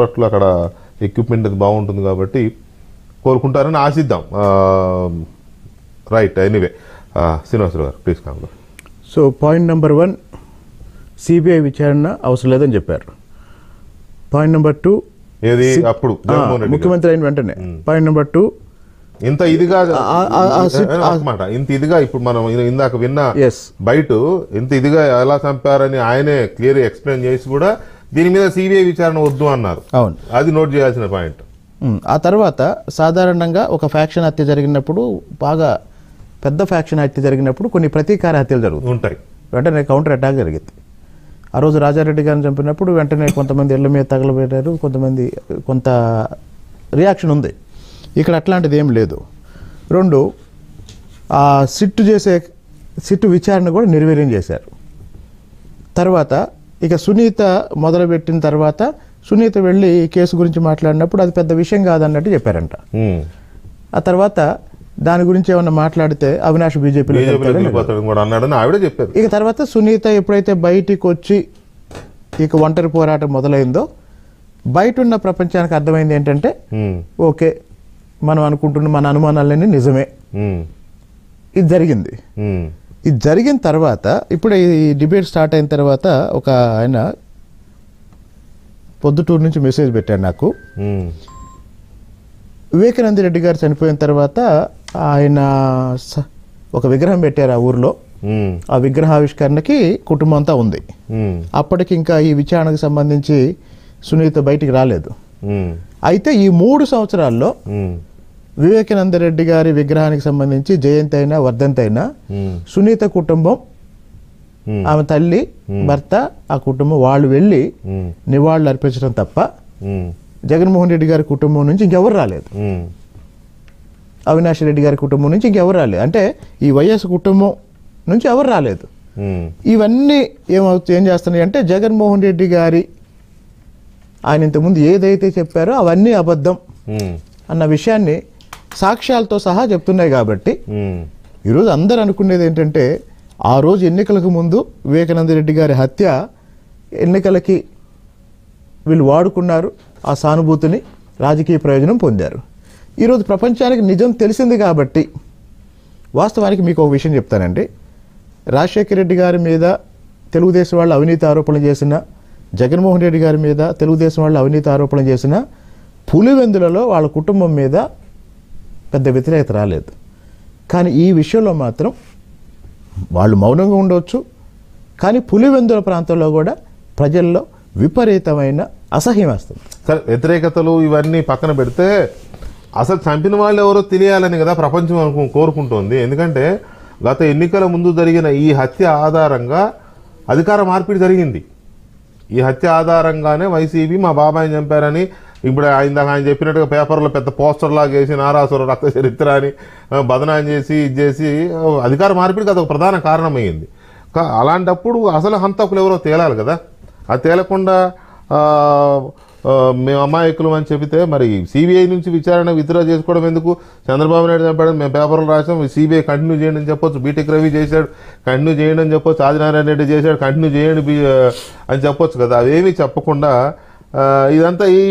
Hospital అక్కడ equipment అది బాగుంటుంది కాబట్టి కోరుకుంటారని ఆశిద్దాం. రైట్ ఎనీవే శ్రీనివాసరావు గారు please calm so point number one CBI విచారణ అవసరం లేదని చెప్పారు. పాయింట్ నెంబర్ టూ ఏది? అప్పుడు. ముఖ్యమంత్రి అయిన వెంటనే. పాయింట్ నెంబర్ టూ ఇంత ఇదిగా మాట. ఇంత ఇదిగా ఇప్పుడు మనం ఇందాక విన్న బయట ఇంత ఇదిగా ఎలా చంపారని ఆయనే క్లియర్ ఎక్స్ప్లెయిన్ చేసి కూడా దీని మీద సిబిఐ విచారణ వద్దు అన్నారు. అవును. అది నోట్ చేయాల్సిన పాయింట్. ఆ తర్వాత సాధారణంగా ఒక ఫ్యాక్షన్ హత్య జరిగినప్పుడు బాగా పెద్ద ఫ్యాక్షన్ హత్య జరిగినప్పుడు కొన్ని ప్రతీకార హత్యలు జరుగుతాయి. ఉంటాయి. వెంటనే కౌంటర్ అటాక్ జరిగింది. ఆ రోజు రాజారెడ్డి గారిని చంపినప్పుడు వెంటనే కొంతమంది ఇళ్ళ మీద తగలబెట్టారు కొంతమంది కొంత రియాక్షన్ ఉంది. ఇక్కడ అట్లాంటిది ఏం లేదు. రెండు ఆ సిట్టు చేసే సిట్టు విచారణ కూడా నిర్వీర్యం చేశారు. తర్వాత ఇక సునీత మొదలుపెట్టిన తర్వాత సునీత వెళ్ళి ఈ కేసు గురించి మాట్లాడినప్పుడు అది పెద్ద విషయం కాదన్నట్టు చెప్పారంట. ఆ తర్వాత దాని గురించి ఏమన్నా మాట్లాడితే అవినాష్ ఆవిడే చెప్పారు ఇక తర్వాత సునీత ఎప్పుడైతే బయటికి వచ్చి ఇక ఒంటరి పోరాటం మొదలైందో బయట ఉన్న ప్రపంచానికి అర్థమైంది ఏంటంటే. ఓకే మనం అనుకుంటున్న మన అనుమానాలన్నీ నిజమే. ఇది జరిగింది. ఇది జరిగిన తర్వాత ఇప్పుడు ఈ డిబేట్ స్టార్ట్ అయిన తర్వాత ఒక ఆయన పొద్దుటూరు నుంచి మెసేజ్ పెట్టాడు నాకు. వివేకానంద రెడ్డి గారు చనిపోయిన తర్వాత ఆయన ఒక విగ్రహం పెట్టారు ఆ ఊర్లో. ఆ విగ్రహావిష్కరణకి కుటుంబం అంతా ఉంది. అప్పటికి ఇంకా ఈ విచారణకు సంబంధించి సునీత బయటికి రాలేదు. అయితే ఈ మూడు సంవత్సరాల్లో. వివేకానంద రెడ్డి గారి విగ్రహానికి సంబంధించి జయంతి అయినా వర్ధంతి అయినా. సునీత కుటుంబం. ఆమె తల్లి భర్త ఆ కుటుంబం వాళ్ళు వెళ్ళి. నివాళులు అర్పించడం తప్ప. జగన్మోహన్ రెడ్డి గారి కుటుంబం నుంచి ఇంకెవరు రాలేదు. అవినాష్ రెడ్డి గారి కుటుంబం నుంచి ఇంకెవరు రాలేదు అంటే ఈ వైఎస్ కుటుంబం నుంచి ఎవరు రాలేదు. ఇవన్నీ ఏమవుతాయి ఏం చేస్తున్నాయి అంటే జగన్మోహన్ రెడ్డి గారి ఆయన ఇంతకుముందు ఏదైతే చెప్పారో అవన్నీ అబద్ధం. అన్న విషయాన్ని సాక్ష్యాలతో సహా చెప్తున్నాయి కాబట్టి. ఈరోజు అందరూ అనుకునేది ఏంటంటే ఆ రోజు ఎన్నికలకు ముందు వివేకానంద రెడ్డి గారి హత్య ఎన్నికలకి వీళ్ళు వాడుకున్నారు. ఆ సానుభూతిని రాజకీయ ప్రయోజనం పొందారు. ఈరోజు ప్రపంచానికి నిజం తెలిసింది కాబట్టి వాస్తవానికి మీకు ఒక విషయం చెప్తానండి. రాజశేఖర రెడ్డి గారి మీద తెలుగుదేశం వాళ్ళు అవినీతి ఆరోపణలు చేసిన జగన్మోహన్ రెడ్డి గారి మీద తెలుగుదేశం వాళ్ళు అవినీతి ఆరోపణలు చేసిన పులివెందులలో వాళ్ళ కుటుంబం మీద పెద్ద వ్యతిరేకత రాలేదు. కానీ ఈ విషయంలో మాత్రం వాళ్ళు మౌనంగా ఉండవచ్చు కానీ పులివెందుల ప్రాంతంలో కూడా ప్రజల్లో విపరీతమైన అసహ్యం వస్తుంది సరే వ్యతిరేకతలు ఇవన్నీ పక్కన పెడితే అసలు చంపిన వాళ్ళు ఎవరో తెలియాలని కదా ప్రపంచం అనుకు కోరుకుంటోంది. ఎందుకంటే గత ఎన్నికల ముందు జరిగిన ఈ హత్య ఆధారంగా అధికార మార్పిడి జరిగింది. ఈ హత్య ఆధారంగానే వైసీపీ మా బాబాయిని చంపారని ఇప్పుడు ఇందాక ఆయన చెప్పినట్టుగా పేపర్లో పెద్ద పోస్టర్ లాగా వేసి నారాసుర రక్త చరిత్ర అని ఆ, చేసి ఇది చేసి అధికార మార్పిడికి అదొక ప్రధాన కారణమైంది. అలాంటప్పుడు అసలు హంతకులు ఎవరో తేలాలి కదా. అది తేలకుండా మేము అమాయకులు అని చెబితే మరి సిబిఐ నుంచి విచారణ విత్డ్రా చేసుకోవడం ఎందుకు? చంద్రబాబు నాయుడు చెప్పాడు మేము పేపర్లు రాసాం సిబిఐ కంటిన్యూ చేయండి అని చెప్పొచ్చు. బీటెక్ రవి చేశాడు కంటిన్యూ చేయండి అని చెప్పొచ్చు. ఆదినారాయణ రెడ్డి చేశాడు కంటిన్యూ చేయండి అని చెప్పొచ్చు కదా. అవేమీ చెప్పకుండా ఇదంతా ఈ